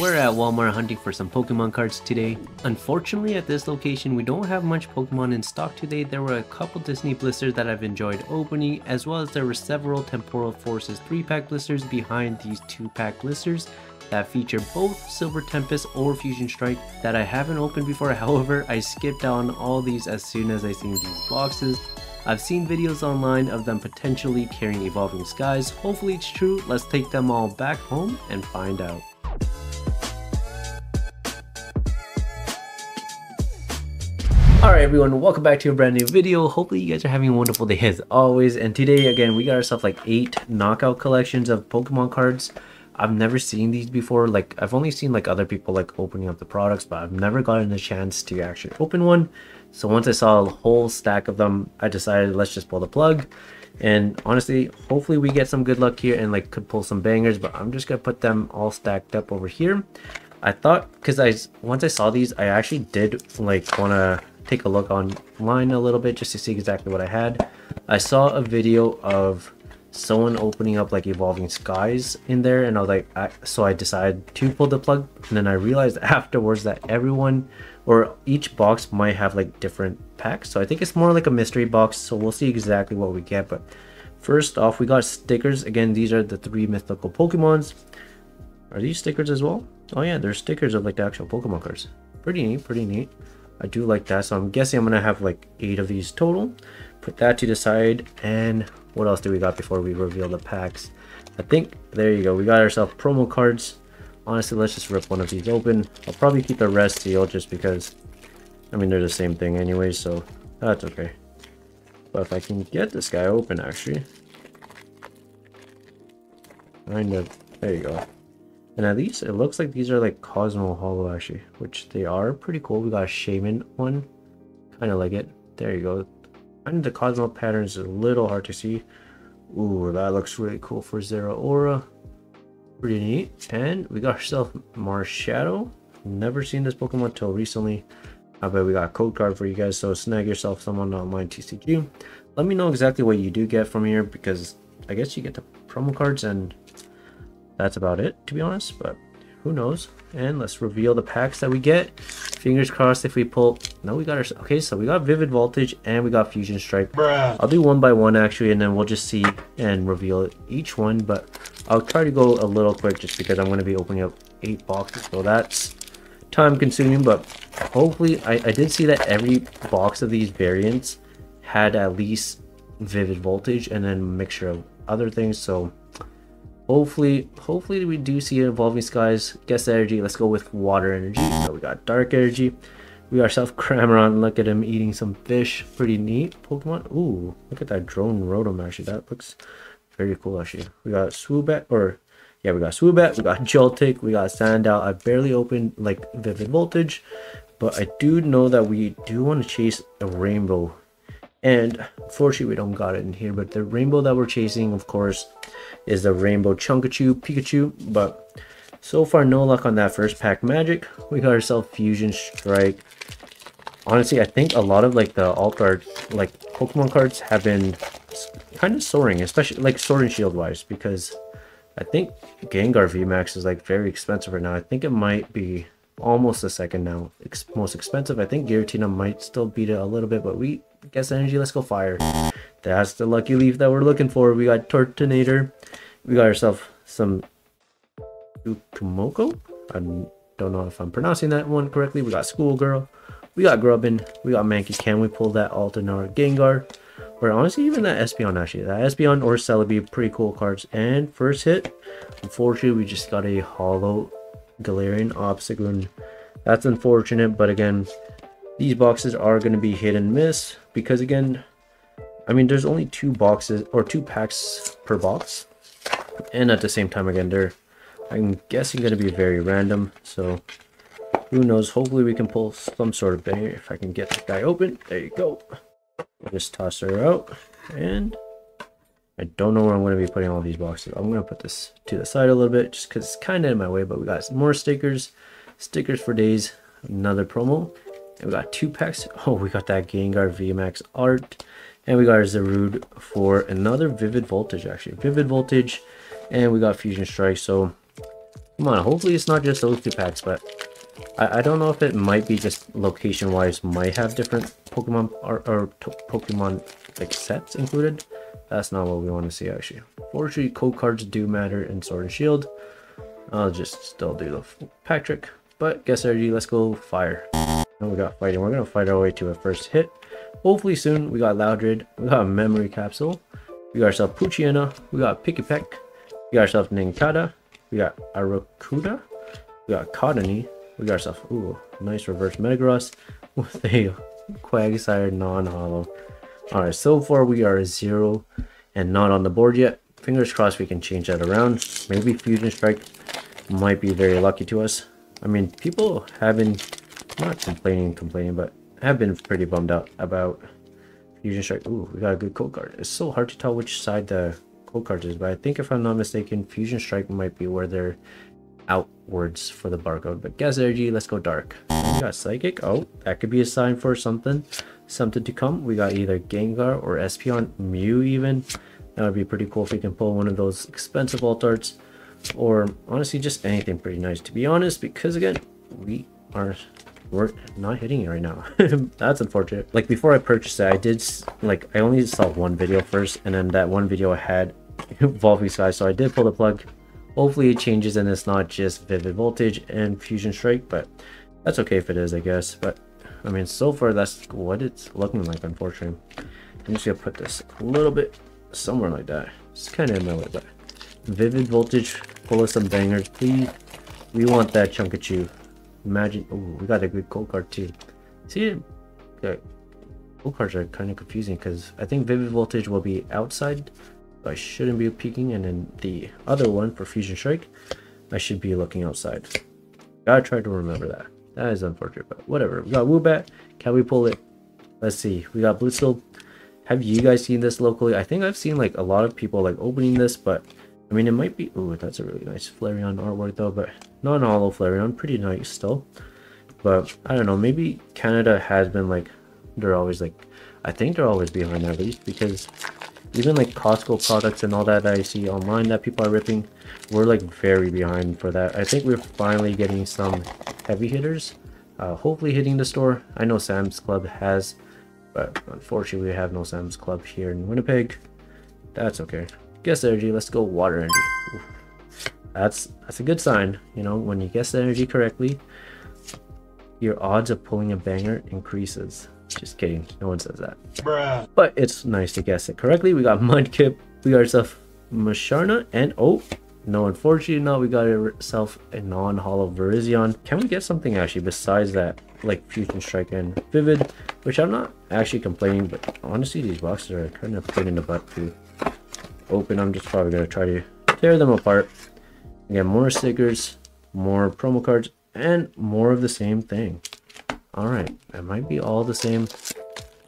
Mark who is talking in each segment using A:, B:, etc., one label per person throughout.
A: We're at Walmart hunting for some Pokemon cards today. Unfortunately at this location we don't have much Pokemon in stock today. There were a couple Disney blisters that I've enjoyed opening as well as there were several Temporal Forces 3 pack blisters behind these 2 pack blisters that feature both Silver Tempest or Fusion Strike that I haven't opened before. However, I skipped on all these as soon as I seen these boxes. I've seen videos online of them potentially carrying Evolving Skies. Hopefully it's true. Let's take them all back home and find out. Alright everyone, welcome back to a brand new video. Hopefully you guys are having a wonderful day as always. And today again, we got ourselves like 8 knockout collections of Pokemon cards. I've never seen these before. Like I've only seen like other people like opening up the products, but I've never gotten a chance to actually open one. So once I saw a whole stack of them, I decided let's just pull the plug. And honestly, hopefully we get some good luck here and like could pull some bangers, but I'm just gonna put them all stacked up over here. I thought because I once I saw these, I actually did like want to take a look online a little bit just to see exactly what I had. I saw a video of someone opening up like evolving skies in there and i was like I, so i decided to pull the plug and then i realized afterwards that everyone or each box might have like different packs. So i think it's more like a mystery box so we'll see exactly what we get but first off we got stickers. Again these are the three mythical pokemons. Are these stickers as well? Oh yeah they're stickers of like the actual pokemon cards. Pretty neat pretty neat i do like that so i'm guessing i'm gonna have like eight of these total put that to the side and what else do we got before we reveal the packs? I think, there you go. We got ourselves promo cards. Honestly, let's just rip one of these open. I'll probably keep the rest sealed just because, I mean, they're the same thing anyway, so that's okay. But if I can get this guy open, actually. Kind of, there you go. And at least it looks like these are like Cosmo Holo actually, which they are pretty cool. We got a Shaymin one, kind of like it. There you go. And the Cosmo pattern is a little hard to see. Ooh, that looks really cool for Zeraora. Pretty neat. And we got ourselves Marshadow. Never seen this Pokemon till recently. I bet we got a code card for you guys, so snag yourself someone online TCG. Let me know exactly what you do get from here because I guess you get the promo cards and that's about it to be honest, but who knows? And let's reveal the packs that we get. Fingers crossed if we pull... No, we got our... Okay, so we got Vivid Voltage and we got Fusion Strike. Bruh. I'll do one by one actually and then we'll just see and reveal each one. But I'll try to go a little quick just because I'm going to be opening up eight boxes. So that's time consuming. But hopefully I, I did see that every box of these variants had at least Vivid Voltage and then a mixture of other things. So hopefully hopefully we do see evolving skies. Guess energy. Let's go with water energy. So we got dark energy. We got ourselves Cramorant look at him eating some fish. Pretty neat. Pokemon. Ooh, look at that drone rotom actually. That looks very cool actually. We got swoobat or yeah we got swoobat. We got joltik. We got Sandow. i barely opened like vivid voltage but i do know that we do want to chase a rainbow and fortunately, we don't got it in here but the rainbow that we're chasing of course is the Rainbow Chunkachu Pikachu, but so far no luck on that first pack magic. We got ourselves Fusion Strike. Honestly, I think a lot of like the alt art, like Pokemon cards have been kind of soaring, especially like Sword and Shield wise, because I think Gengar VMAX is like very expensive right now. I think it might be almost a second now ex most expensive. I think Giratina might still beat it a little bit, but we guess energy, let's go fire. That's the lucky leaf that we're looking for. We got Turtonator. We got ourselves some Ukumoko. I don't know if I'm pronouncing that one correctly. We got Schoolgirl. We got Grubbin. We got Mankey. Can we pull that alt art Gengar? Or honestly, even that Espeon actually. That Espeon or Celebi, pretty cool cards. And first hit, unfortunately, we just got a holo Galarian Obstagoon. That's unfortunate, but again, these boxes are going to be hit and miss because again, I mean, there's only two boxes or two packs per box. And at the same time, again, they're, I'm guessing, going to be very random. So who knows? Hopefully we can pull some sort of banger if I can get the guy open. There you go. Just toss her out. And I don't know where I'm going to be putting all these boxes. I'm going to put this to the side a little bit just because it's kind of in my way. But we got some more stickers. Stickers for days. Another promo. And we got two packs. Oh, we got that Gengar VMAX art. And we got our Zarude for another Vivid Voltage, actually. Vivid Voltage. And we got Fusion Strike. So Come on, hopefully it's not just those two packs, but I, I don't know if it might be just location-wise might have different Pokemon or, or Pokemon like sets included. That's not what we want to see actually. Fortunately, code cards do matter in Sword and Shield. I'll just still do the pack trick. But guess energy, let's go fire. And we got fighting. We're gonna fight our way to a first hit. Hopefully soon. We got Loudred. We got memory capsule. We got ourselves Poochyena. We got Pikipek. We got ourselves Nincada. We got Arrokuda. We got Cottonee. We got ourselves ooh nice reverse Metagross with a Quagsire non-holo. Alright, so far we are zero and not on the board yet. Fingers crossed we can change that around. Maybe Fusion Strike might be very lucky to us. I mean, people have been, not complaining, complaining, but I have been pretty bummed out about Fusion Strike. Ooh, we got a good code card. It's so hard to tell which side the code card is, but I think if I'm not mistaken, Fusion Strike might be where they're outwards for the barcode. But Gas Energy, let's go Dark. We got Psychic. Oh, that could be a sign for something. Something to come. We got either Gengar or Espeon, Mew even. That would be pretty cool if we can pull one of those expensive alt arts or honestly just anything pretty nice to be honest because again we are we're not hitting it right now. That's unfortunate. Like before i purchased it i did like i only saw one video first and then that one video I had evolving Sky, so i did pull the plug. Hopefully it changes and it's not just vivid voltage and fusion strike but that's okay if it is i guess. But i mean so far that's what it's looking like unfortunately. I'm just gonna put this a little bit somewhere like that. It's kind of in the way but vivid voltage pull us some bangers, please. We want that Chunkachu. Imagine, oh, we got a good code card too. See, yeah, code cards are kind of confusing because I think Vivid Voltage will be outside, so I shouldn't be peeking, and then the other one for Fusion Strike, I should be looking outside. Gotta try to remember that. That is unfortunate, but whatever. We got Woobat. Can we pull it? Let's see. We got Blitzle. Have you guys seen this locally? I think I've seen like a lot of people like opening this, but I mean, it might be... Oh, that's a really nice Flareon artwork, though, but not an holo Flareon. Pretty nice, still. But, I don't know, maybe Canada has been, like... They're always, like... I think they're always behind, at least, because... Even, like, Costco products and all that, that I see online that people are ripping, we're, like, very behind for that. I think we're finally getting some heavy hitters. Uh, hopefully hitting the store. I know Sam's Club has, but unfortunately we have no Sam's Club here in Winnipeg. That's okay. Guess energy, let's go water energy. That's that's a good sign, you know, when you guess the energy correctly, your odds of pulling a banger increases. Just kidding, no one says that. Bruh. But it's nice to guess it correctly. We got Mudkip, we got ourselves Musharna, and oh, no, unfortunately, no, we got ourselves a non-holo Virizion. Can we get something actually besides that, like Fusion Strike and Vivid, which I'm not actually complaining, but honestly, these boxes are kind of pain in the butt too open, I'm just probably going to try to tear them apart. Again, more stickers, more promo cards, and more of the same thing. Alright, it might be all the same.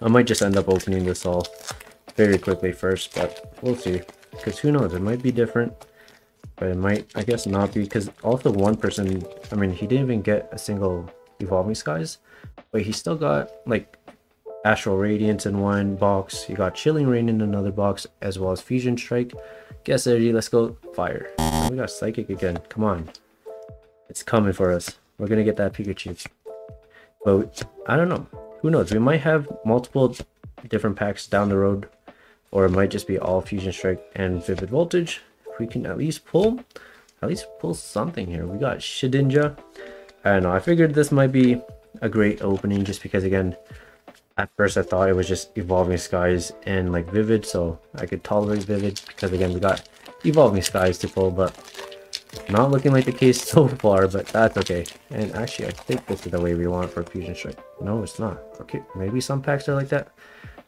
A: I might just end up opening this all very quickly first, but we'll see. Because who knows, it might be different. But it might, I guess, not be. Because also one person, I mean, he didn't even get a single Evolving Skies. But he still got, like, Astral Radiance in one box. He got Chilling Reign in another box, as well as Fusion Strike. Guess energy, let's go fire. We got Psychic again. Come on. It's coming for us. We're gonna get that Pikachu. But I don't know. Who knows? We might have multiple different packs down the road. Or it might just be all Fusion Strike and Vivid Voltage. If we can at least pull, at least pull something here. We got Shedinja. I don't know. I figured this might be a great opening just because, again, at first I thought it was just Evolving Skies and like Vivid, so I could tolerate Vivid because again we got Evolving Skies to pull, but not looking like the case so far, but that's okay. And actually I think this is the way we want for Fusion Strike. No, it's not. Okay, maybe some packs are like that.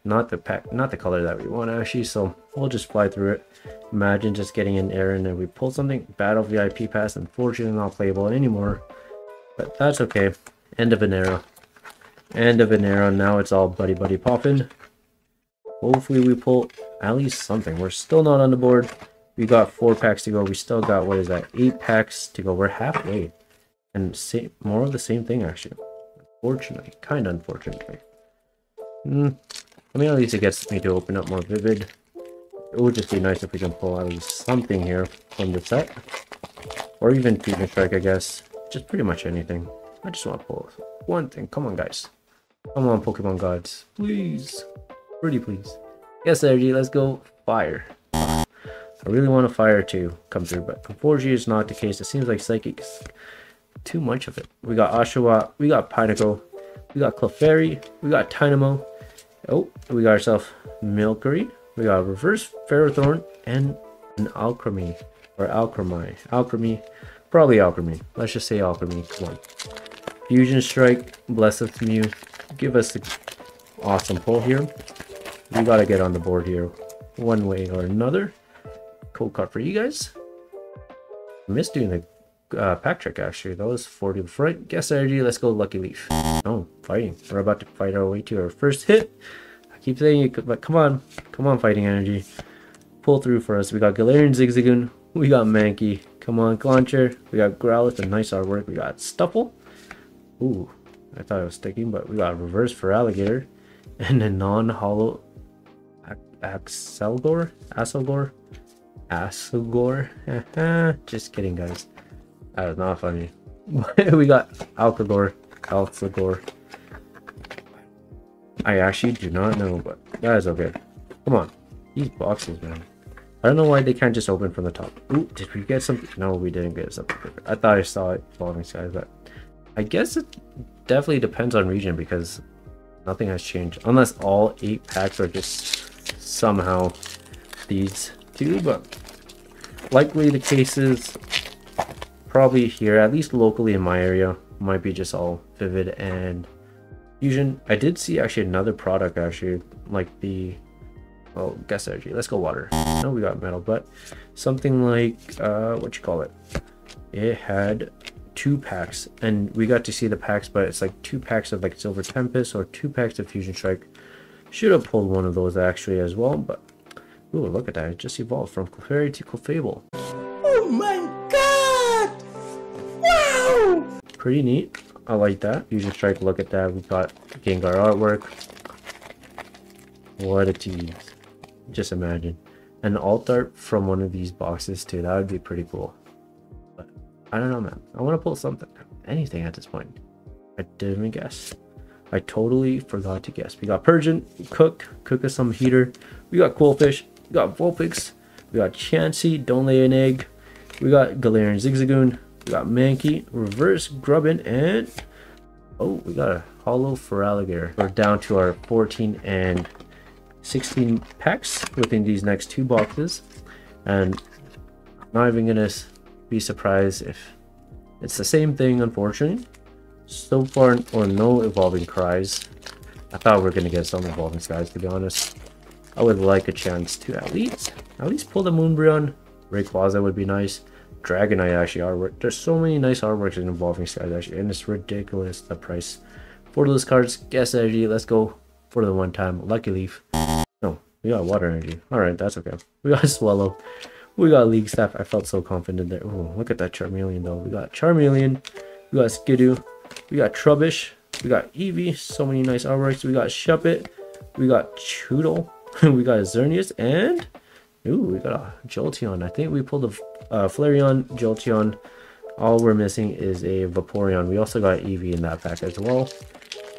A: Not the pack, not the color that we want actually, so we'll just fly through it. Imagine just getting an error and we pull something. Battle VIP pass, unfortunately not playable anymore. But that's okay. End of an era. End of an Venera. Now it's all buddy buddy popping. Hopefully we pull at least something. We're still not on the board. We got four packs to go. We still got, what is that, eight packs to go. We're halfway. And same, more of the same thing, actually. Unfortunately. Kind of unfortunately. I mean, at least it gets me to open up more Vivid. It would just be nice if we can pull out something here from the set. Or even Fusion Strike, I guess. Just pretty much anything. I just want to pull one thing. Come on, guys. Come on, Pokemon gods. Please. Pretty please. Yes, energy. Let's go. Fire. I really want a fire to come through, but unfortunately it's not the case. It seems like Psychic's too much of it. We got Oshawott, we got Pineapple, we got Clefairy, we got Tynamo. Oh, we got ourselves Milcery, we got Reverse Ferrothorn, and an Alchemy. Or Alchemy. Alchemy. Probably Alchemy. Let's just say Alchemy. Come on. Fusion Strike, Blessed Mew. Give us an awesome pull here. We gotta get on the board here one way or another. Cool card for you guys. Missed doing the uh, pack trick actually. That was 40 to the front. Guess energy. Let's go Lucky Leaf. Oh, fighting. We're about to fight our way to our first hit. I keep saying it, but come on. Come on, fighting energy. Pull through for us. We got Galarian Zigzagoon. We got Mankey. Come on, Clauncher. We got Growlithe, nice artwork. We got Stufful. Ooh, I thought it was sticking, but we got Reverse Feraligatr. And a non-holo Axelgor? Axelgor? Axelgor? Eh, just kidding, guys. That is not funny. we got Alcagor. Alcagor. I actually do not know, but that is okay. Come on. These boxes, man. I don't know why they can't just open from the top. Ooh, did we get something? No, we didn't get something. I thought I saw it falling skies, but I guess it definitely depends on region because nothing has changed. Unless all eight packs are just somehow these two, but likely the cases probably here, at least locally in my area, might be just all Vivid and Fusion. I did see actually another product actually, like the well, guess energy. Let's go water. No, we got metal, but something like uh, what you call it? It had two packs, and we got to see the packs, but it's like two packs of like Silver Tempest or two packs of Fusion Strike. Should have pulled one of those actually as well, but ooh, look at that! It just evolved from Clefairy to Clefable.
B: Oh my god! Wow!
A: Pretty neat. I like that. Fusion Strike. Look at that. We got Gengar artwork. What a tease. Just imagine. An alt art from one of these boxes too. That would be pretty cool. But I don't know, man. I want to pull something. Anything at this point. I didn't even guess. I totally forgot to guess. We got Persian, Cook, Cook us some heater. We got Qwilfish, we got Vulpix, we got Chansey, Don't Lay an Egg. We got Galarian Zigzagoon, we got Mankey, Reverse Grubbin, and oh, we got a Holo Feraligatr. We're down to our 14 and 16 packs within these next two boxes and I'm not even gonna be surprised if it's the same thing unfortunately so far or no evolving skies I thought we are gonna get some evolving skies to be honest I would like a chance to at least at least pull the Moonbreon Rayquaza would be nice Dragonite actually artwork there's so many nice artworks in evolving skies actually and it's ridiculous the price for those cards guess energy let's go for the one time lucky leaf No, we got water energy. Alright, that's okay. We got Swallow. We got League Staff. I felt so confident there. Oh, look at that Charmeleon though. We got Charmeleon. We got Skiddo. We got Trubbish. We got Eevee. So many nice artworks. We got Shuppet. We got Chewtle. we got a Xerneas. And... Ooh, we got a Jolteon. I think we pulled a uh, Flareon, Jolteon. All we're missing is a Vaporeon. We also got Eevee in that pack as well.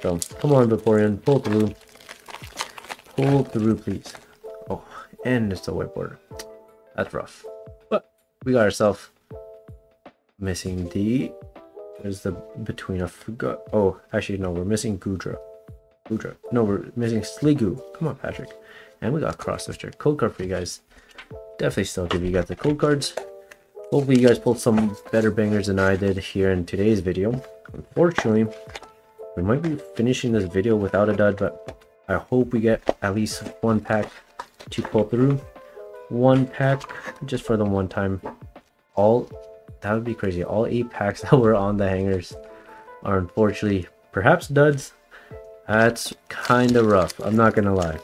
A: So, come on, Vaporeon. Pull through. Pull through, please. Oh, and it's a whiteboard. That's rough. But we got ourselves missing the. Where's the between? I forgot. Oh, actually, no, we're missing Goodra. Goodra. No, we're missing Sliggoo. Come on, Patrick. And we got Cross Sister. Code card for you guys. Definitely still give you guys the code cards. Hopefully, you guys pulled some better bangers than I did here in today's video. Unfortunately, we might be finishing this video without a dud, but I hope we get at least one pack to pull through. One pack just for the one time. All that would be crazy. All eight packs that were on the hangers are unfortunately perhaps duds. That's kind of rough. I'm not gonna lie.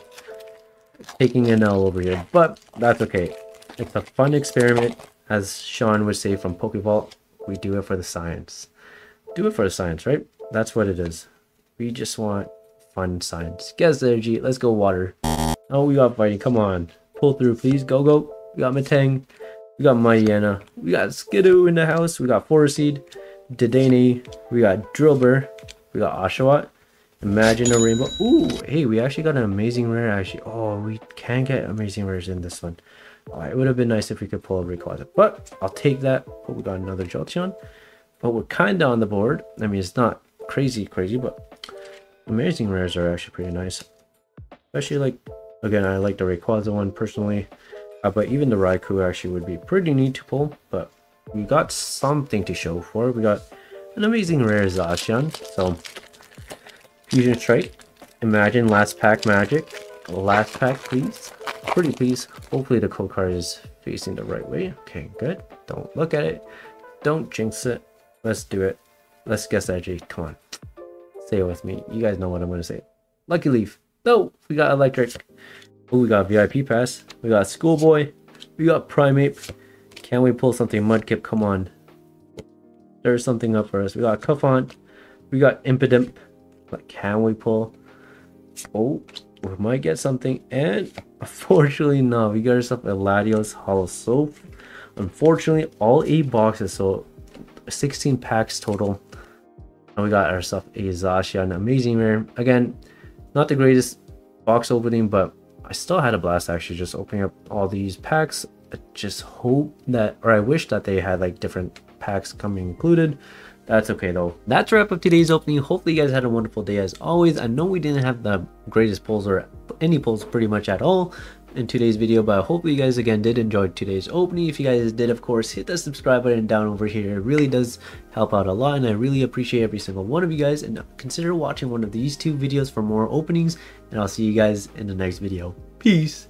A: Taking an L over here, but that's okay. It's a fun experiment, as Sean would say from Pokevault. We do it for the science. Do it for the science, right? That's what it is. We just want fun science. Gas energy. Let's go water. Oh, we got fighting. Come on. Pull through, please. Go, go. We got Metang. We got Mightyena. We got Skiddo in the house. We got Forest Seed. Dedenne. We got Drillbur. We got Oshawott. Imagine a rainbow. Ooh, hey, we actually got an amazing rare actually. Oh, we can get amazing rares in this one. It would have been nice if we could pull a Rayquaza, but I'll take that. But we got another Jolteon. But we're kind of on the board. I mean, it's not crazy, crazy, but amazing rares are actually pretty nice. Especially like, again, I like the Rayquaza one personally. Uh, but even the Raikou actually would be pretty neat to pull. But we got something to show for. We got an amazing rare Zacian. So, Fusion Strike. Imagine last pack magic. Last pack, please. Pretty please. Hopefully the code card is facing the right way. Okay, good. Don't look at it. Don't jinx it. Let's do it. Let's guess edgy. Come on. Say it with me. You guys know what I'm going to say. Lucky Leaf. No, we got Electric. Oh, we got VIP Pass. We got Schoolboy. We got Primeape. Can we pull something? Mudkip, come on. There's something up for us. We got Cufant. We got Impidimp. But can we pull? Oh, we might get something. And unfortunately, no. We got ourselves a Latios Holo Soap. Unfortunately, all eight boxes. So 16 packs total. And we got ourselves a Zacian. Amazing rare. Again, not the greatest box opening, but I still had a blast actually just opening up all these packs. I just hope that, or I wish that they had like different packs coming included. That's okay though. That's a wrap up today's opening. Hopefully you guys had a wonderful day as always. I know we didn't have the greatest pulls or any pulls pretty much at all in today's video but hopefully you guys again did enjoy today's opening if you guys did of course hit the subscribe button down over here it really does help out a lot and i really appreciate every single one of you guys and consider watching one of these two videos for more openings and i'll see you guys in the next video peace